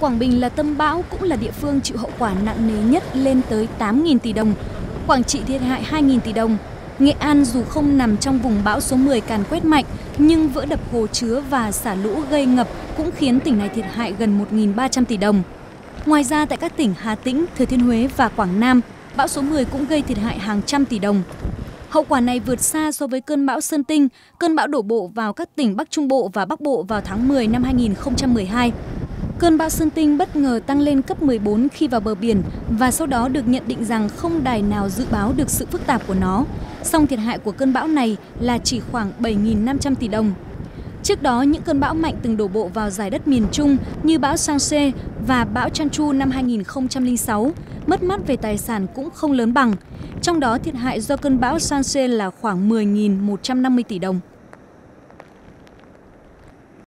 Quảng Bình là tâm bão cũng là địa phương chịu hậu quả nặng nề nhất lên tới 8.000 tỷ đồng. Quảng Trị thiệt hại 2.000 tỷ đồng. Nghệ An dù không nằm trong vùng bão số 10 càn quét mạnh, nhưng vỡ đập hồ chứa và xả lũ gây ngập cũng khiến tỉnh này thiệt hại gần 1.300 tỷ đồng. Ngoài ra tại các tỉnh Hà Tĩnh, Thừa Thiên Huế và Quảng Nam, bão số 10 cũng gây thiệt hại hàng trăm tỷ đồng. Hậu quả này vượt xa so với cơn bão Sơn Tinh, cơn bão đổ bộ vào các tỉnh Bắc Trung Bộ và Bắc Bộ vào tháng 10 năm 2012. Cơn bão Sơn Tinh bất ngờ tăng lên cấp 14 khi vào bờ biển và sau đó được nhận định rằng không đài nào dự báo được sự phức tạp của nó. Song thiệt hại của cơn bão này là chỉ khoảng 7.500 tỷ đồng. Trước đó, những cơn bão mạnh từng đổ bộ vào giải đất miền Trung như bão Sanse và bão Chanchu năm 2006, mất mát về tài sản cũng không lớn bằng. Trong đó thiệt hại do cơn bão Sanse là khoảng 10.150 tỷ đồng.